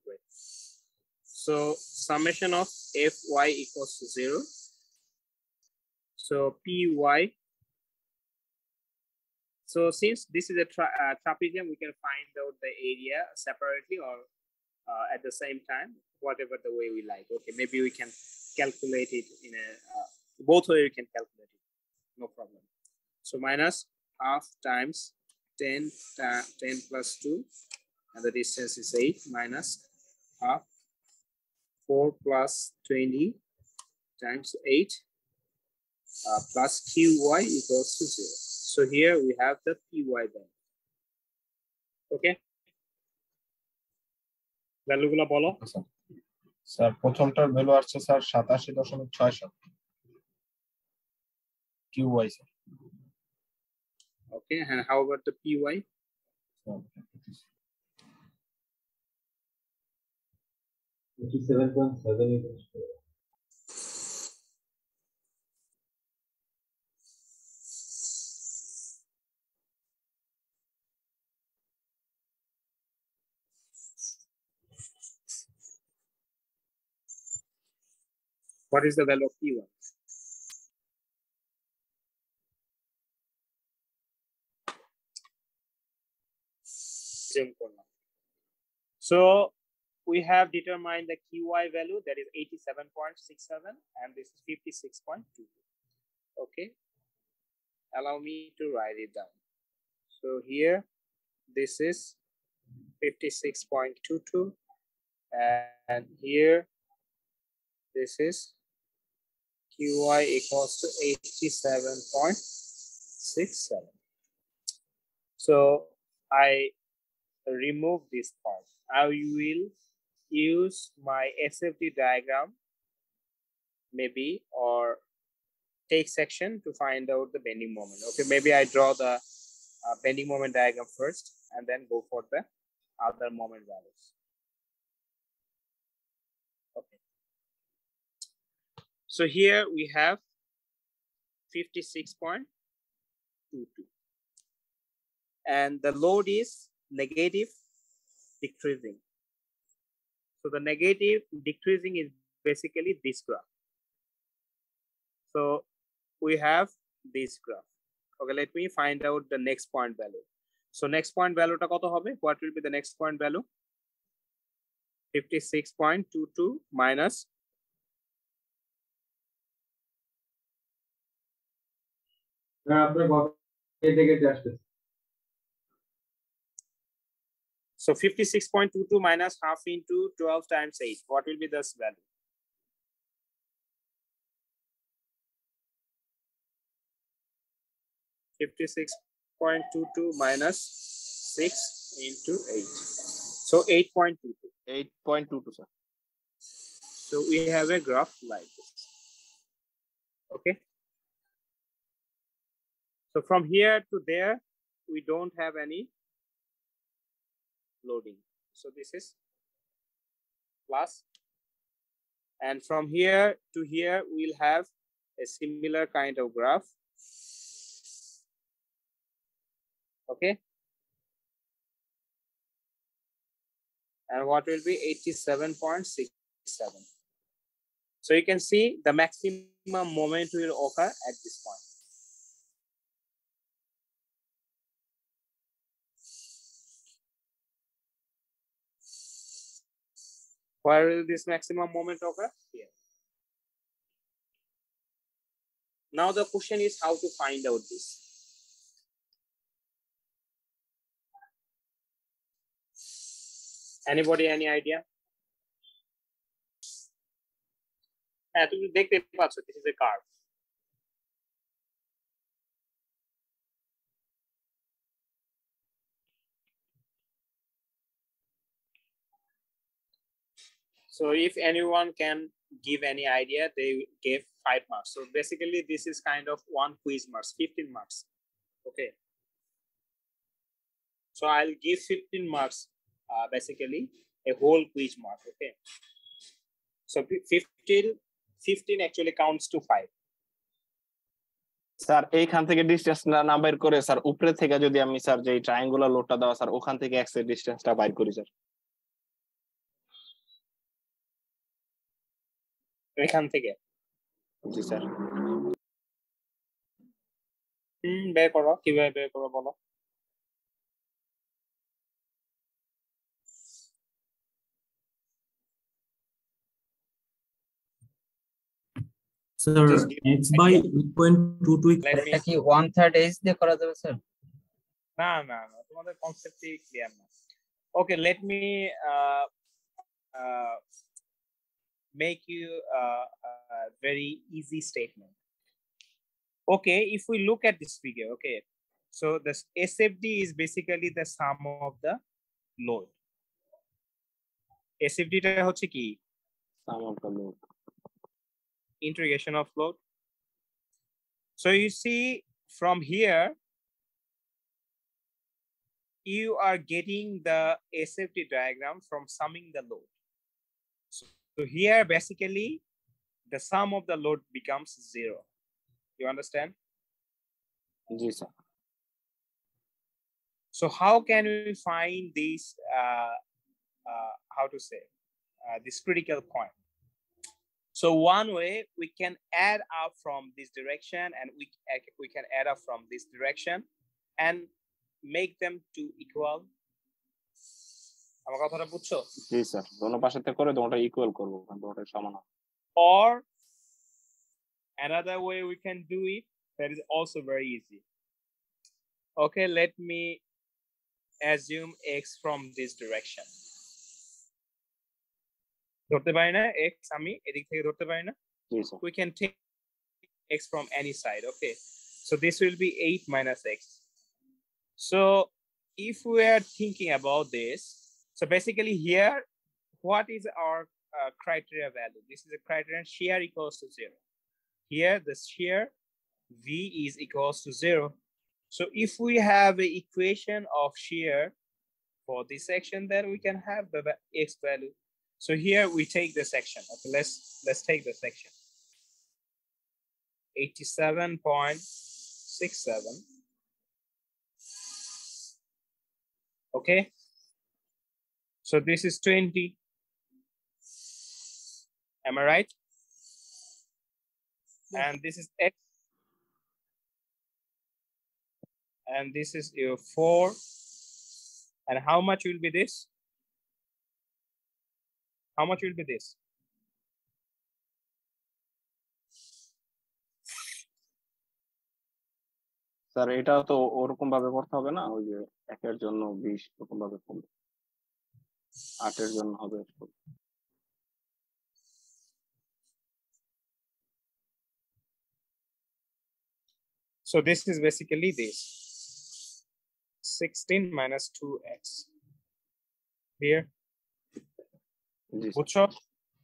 Great. So summation of fy equals to zero. So py. So since this is a tra- uh, trapezium, we can find out the area separately or uh, at the same time, whatever the way we like. Okay, maybe we can calculate it in a uh, both way we can calculate it, no problem. So minus half times 10, ta- 10 plus 2 and the distance is 8 minus half 4 plus 20 times 8 uh, plus qy equals to 0. So here we have the py value. Okay? ভ্যালুগুলো বলো sir প্রথমটার value আসছে sir সাতাশি দশমিক ছয় সাত Q Y sir Okay, and how about the py? What is the value of P1? So we have determined the QI value that is 87.67 and this is 56.2. Okay. Allow me to write it down. So here, this is 56.22 and here, this is QI equals to 87.67. So I remove this part. I will use my SFD diagram maybe or take section to find out the bending moment. Okay, maybe I draw the uh, bending moment diagram first and then go for the other moment values. Okay. So here we have 56.22 and the load is negative decreasing. So the negative decreasing is basically this graph. So we have this graph. Okay, let me find out the next point value. So next point value টা কত হবে? What will be the next point value? 56.22 minus হ্যাঁ আপনার So 56.22 minus half into 12 times 8. What will be this value? Fifty-six point two two minus six into eight, so eight point two two. Eight point two two, sir. So we have a graph like this. Okay. So from here to there, we don't have any loading. So this is plus. And from here to here, we'll have a similar kind of graph. Okay. And what will be 87.67. So you can see the maximum moment will occur at this point. Where will this maximum moment occur? Here. Now the question is how to find out this. Anybody any idea? হ্যাঁ তুমি দেখতে পাচ্ছ this is a curve. So if anyone can give any idea, they gave five marks. So basically, this is kind of one quiz marks, 15 marks. Okay. So I'll give 15 marks, uh, basically a whole quiz mark. Okay. So 15, 15 actually counts to five. Sir এইখান থেকে distance না বের করে sir উপরে থেকে যদি আমি sir যে ট্রায়াঙ্গুলার লোডটা দেওয়া স্যার ওখান থেকে এক্সের ডিস্টেন্সটা বাইর করি স্যার এখান থেকে। জি স্যার। হুম বের করো। কীভাবে বের করো বলো? Sir X by point two two Let me এটা কি ওয়ান থার্ড এইচ দিয়ে করা যাবে স্যার না না না তোমাদের কনসেপ্টই ক্লিয়ার না। Okay let me make you uh, a very easy statement okay if we look at this figure okay so the sfd is basically the sum of the load sfd টা হচ্ছে কি সাম of the load integration of load. So you see from here, you are getting the SFT diagram from summing the load. So here basically the sum of the load becomes zero. You understand? Yes, sir. So how can we find this, uh, uh, how to say, uh, this critical point? So one way we can add up from this direction and we, we can add up from this direction and make them to equal আমার কথাটা বুঝছো? জি sir দোনো পাশে থেকে করে দোনোটা equal করবো কারণ দোনোটা সমান হবে Or another way we can do it that is also very easy. Okay, let me assume x from this direction. ধরতে পারি না x আমি এদিক থেকে ধরতে পারি না জি sir we can take x from any side okay so this will be 8 minus x so if we are thinking about this so basically here what is our uh, criteria value this is a criterion shear equals to zero here the shear V is equals to zero. So if we have an equation of shear for this section, then we can have the x value. So here we take the section. Okay, let's let's take the section. 87.67. Okay. So this is 20. Am I right? And this is x. And this is your four. And how much will be this? How much will be this? Sir এটা তো ওরকম ভাবে করতে হবে না ওই যে একের জন্য বিশ ওরকম ভাবে কমবে আটের জন্য হবে এরকম। So this is basically this. 16 minus 2x. Here, G sir বুঝছো?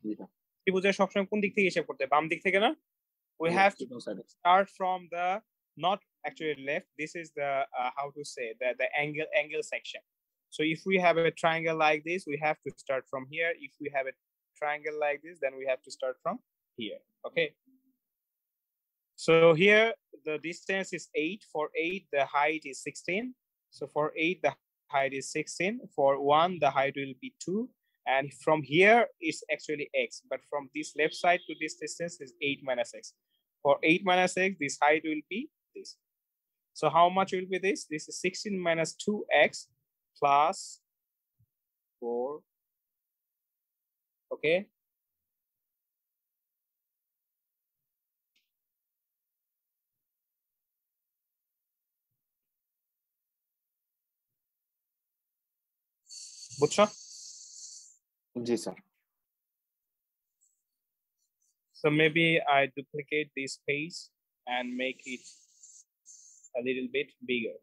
জি স্যার ত্রিভুজের সবসময় কোন দিক থেকে হিসাব করতে হয়? বাম দিক থেকে না? We have to চিকন side A. start from the not actually left. This is the uh, how to say the the angle angle section. So if we have a triangle like this, we have to start from here. If we have a triangle like this, then we have to start from here. Okay. So here the distance is eight. For eight, the height is 16. So for eight, the height is 16. For one, the height will be two. And from here is actually x, but from this left side to this distance is eight minus x. For 8 minus x, this height will be this. So how much will be this? This is 16 minus 2x plus 4. Okay. বুঝছো? জি sir So maybe I duplicate this space and make it a little bit bigger.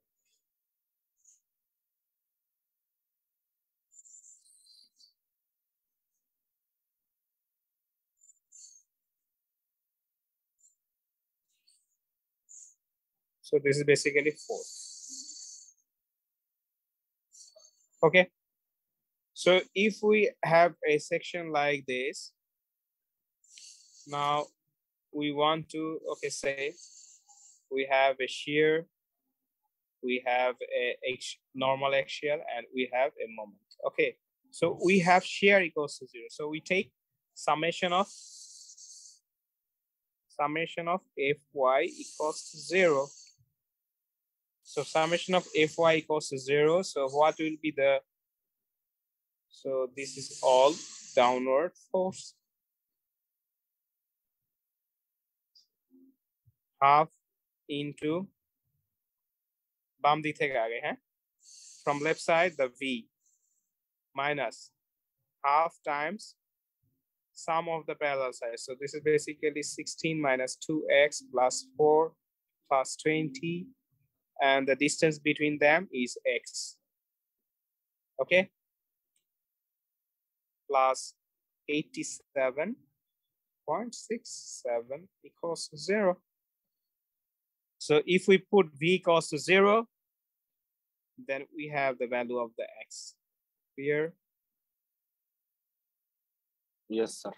So this is basically four. Okay. So if we have a section like this, now we want to, okay, say we have a shear, we have a normal axial, and we have a moment. Okay, so we have shear equals to zero. So we take summation of summation of Fy equals to zero. So summation of Fy equals to zero. So what will be the, so this is all downward force. Half into, bam? From left side, the V minus half times sum of the parallel sides. So this is basically 16 minus 2x plus 4 plus 20 and the distance between them is x. Okay. Plus 87.67 equals zero. So if we put v equals to zero, then we have the value of the x. here. Yes, sir.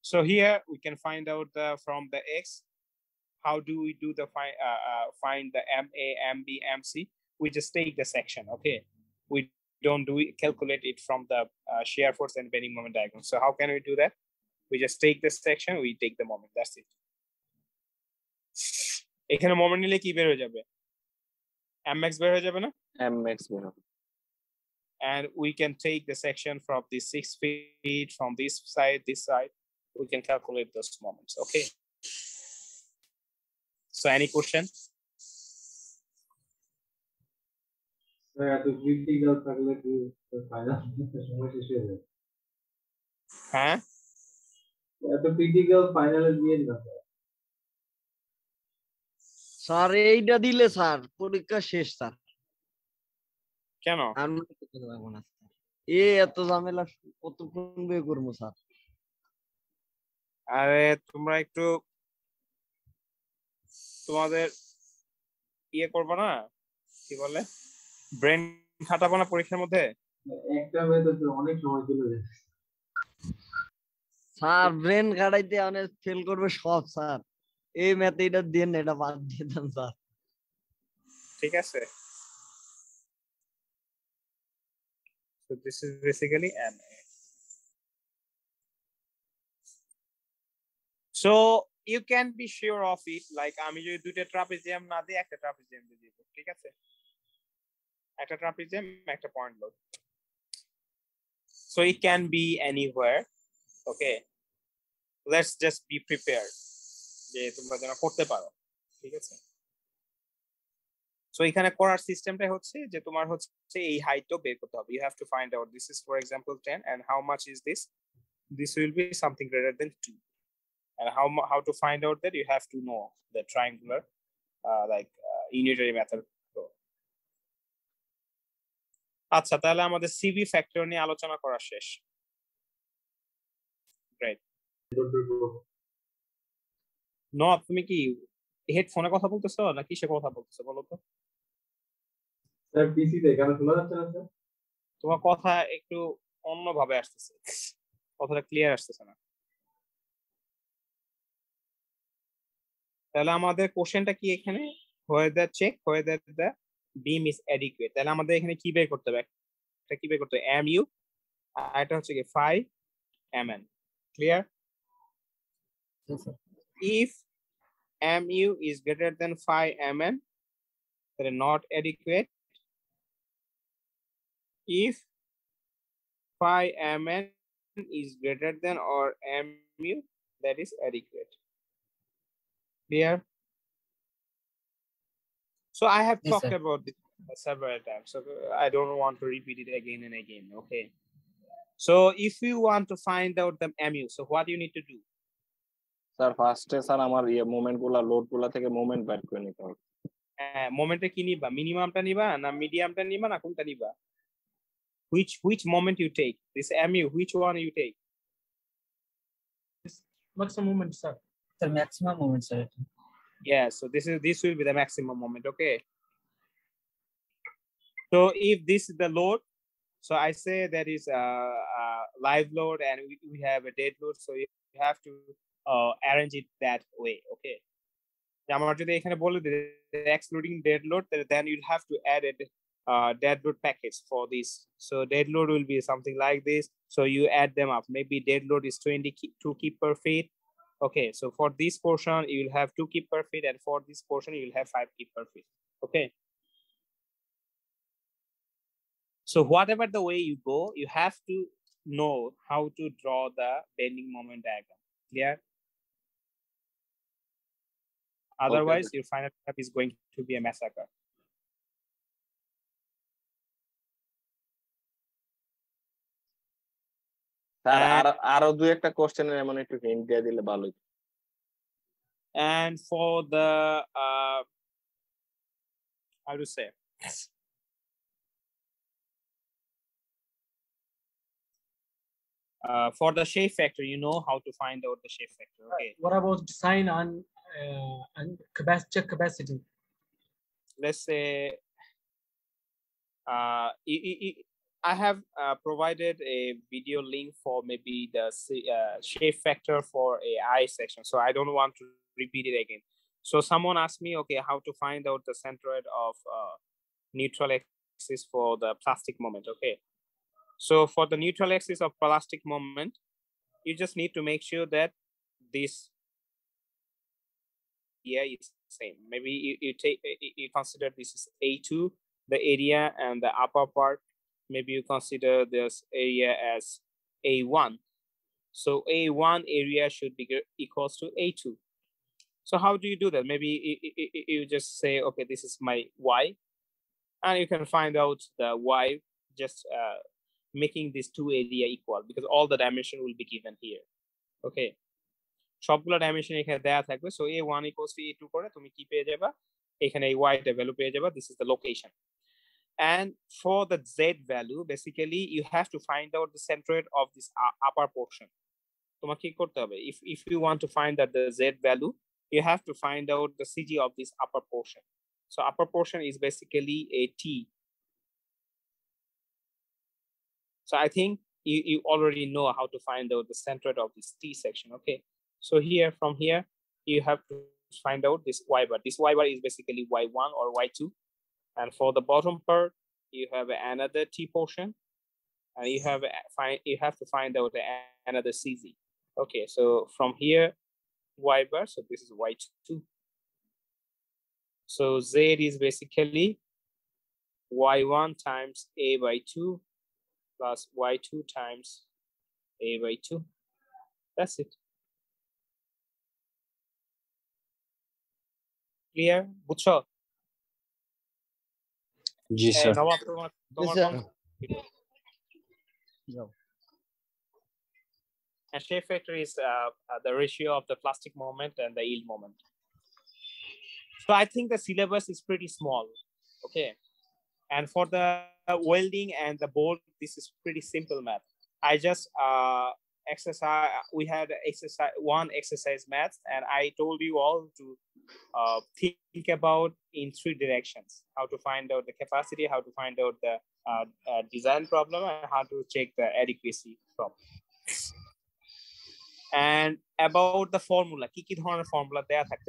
So here we can find out from the x How do we do the find uh, uh, find the MA, MB, MC? We just take the section. Okay, we don't do it, calculate it from the uh, shear force and bending moment diagram. So how can we do that? We just take the section. We take the moment. That's it. এখানে moment নিলে কি বের হয়ে যাবে mx বের হয়ে যাবে না এম এক্স বের হবে and we can take the section from this six feet from this side this side we can calculate those moments okay so any question? হয়ে হ্যাঁ? এত ক্রিটিক্যাল ফাইনালে না স্যার স্যার এইটা দিলে স্যার পরীক্ষা শেষ স্যার। কেন? আর মনে করতে পারব না স্যার। এ এত ঝামেলা কতক্ষণ বের করব স্যার? আরে তোমরা একটু তোমাদের ইয়ে করব না? কি বলে? ব্রেন খাটাবো না পরীক্ষার মধ্যে? একটা মেয়েদের অনেক সময় চলে যায়। স্যার ব্রেন কাটাইতে অনেক ফেল করবে সব স্যার। এই ম্যাথে এটা দেন এটা বাদ দিয়ে দেন স্যার। ঠিক আছে। So this is basically MA so you can be sure of it. Like, আমি যদি দুইটা ট্রাপিজিয়াম না দিই, একটা ট্রাপিজিয়াম দিয়ে দিব, ঠিক আছে? একটা ট্রাপিজিয়াম একটা point load so, it can be anywhere, okay? Let's just be prepared যে তোমরা যেন করতে পারো, ঠিক আছে? সো এখানে করার সিস্টেমটা হচ্ছে যে তোমার হচ্ছে এই হাইটও বের করতে হবে। You have to find out this is for example 10 and how much is this? This will be something greater than 2 and how how to find out that you have to know the triangular uh, like uh, unitary method. আচ্ছা তাহলে আমাদের CV factor নিয়ে আলোচনা করা শেষ। Great ন তুমি কি হেডফোনে কথা বলতেছো না কিসে কথা বলতেছো বলো তো? স্যার পিসিতে কেন শোনা যাচ্ছে না স্যার তোমার কথা একটু অন্যভাবে আসতেছে। কথাটা ক্লিয়ার আসতেছে না। তাহলে আমাদের কোশ্চেনটা কি এখানে? Whether check whether the beam is adequate তাহলে আমাদের এখানে কি বের করতে হবে? একটা কি বের করতে হবে? এম ইউ আর এটা হচ্ছে কি phi M N clear if M U is greater than phi M N তাহলে not adequate if five MN is greater greater or M U that is adequate clear so i have Yes, talked sir. about this several times so i don't want to repeat it again and again okay so if you want to find out the mu so what you need to do sir ফার্স্টে sir আমার ইয়ে movement গুলা load গুলা থেকে movement বের করে নিতে হবে মোমেন্টে কি নিবা মিনিমামটা নিবা না মিডিয়ামটা নিবা না কোনটা নিবা which which moment you take this mu which one you take Maximum moment, sir. the maximum moment. Yeah, so this is this will be the maximum moment, okay? So if this is the load, so I say that is a, a live load and we, we have a dead load, so you have to uh, arrange it that way, okay? আমার যদি এখানে বলে দেয় excluding have to add a have to add add for this. So dead load will be something like this. So you add them up. Maybe dead load is 22 kip per feet. Okay, so for this portion, you will have two kip per feet, and for this portion, you will have five kip per feet. Okay. So whatever the way you go, you have to know how to draw the bending moment diagram. Clear? Otherwise, your final step is going to be a massacre. Sir And- আর আরো দুই একটা কোশ্চেনের এমন একটু hint দিয়ে দিলে ভালো হতো। And for the uh, how to say? Uh, for the shape factor, you know how to find out the shape factor. Okay, What about design and uh, and capacity check capacity? let's say uh, i- i- i- have uh, provided a video link for maybe the uh, shape factor for a I section, so I don't want to repeat it again. So someone asked me, okay, how to find out the centroid of uh, neutral axis for the plastic moment. Okay, so for the neutral axis of plastic moment, you just need to make sure that this area is same. Maybe you, you take you consider this is A2, the area and the upper part Maybe you consider this area as A1. So A1 area should be gre- equals to A2. So how do you do that? Maybe you- you- you- you just say, okay, this is my Y, and you can find out the Y just uh, making these two area equal because all the dimension will be given here. Okay. সবগুলো dimension এখানে দেয়া থাকবে so A one equals to A two করে তুমি কি পেয়ে যাবা এখানে এই ওয়াইটা ভ্যালু পেয়ে যাবা this is the location and for the z value basically you have to find out the centroid of this u- upper portion তোমাকে কি করতে হবে if if you want to find that the z value you have to find out the cg of this upper portion so upper portion is basically a t so i think you, you already know how to find out the centroid of this t section okay so here from here you have to find out this y bar this y bar is basically y1 or y2 and for the bottom part, you have another T portion, and you have find you have to find out another CZ. Okay, so from here, y bar, so this is y2. So z is basically y1 times a by 2 plus y2 times a by 2. That's it. Clear? Butcher. Ji sir Nawab no. And shape factor is uh, uh, the ratio of the plastic moment and the yield moment. So I think the syllabus is pretty small. Okay. And for the welding and the bolt, this is pretty simple math. I just uh, exercise, we had exercise one exercise math and I told you all to uh, think about in three directions how to find out the capacity, how to find out the uh, uh, design problem, and how to check the adequacy problem. And about the formula, কি কি ধরনের formula দেয়া থাকতে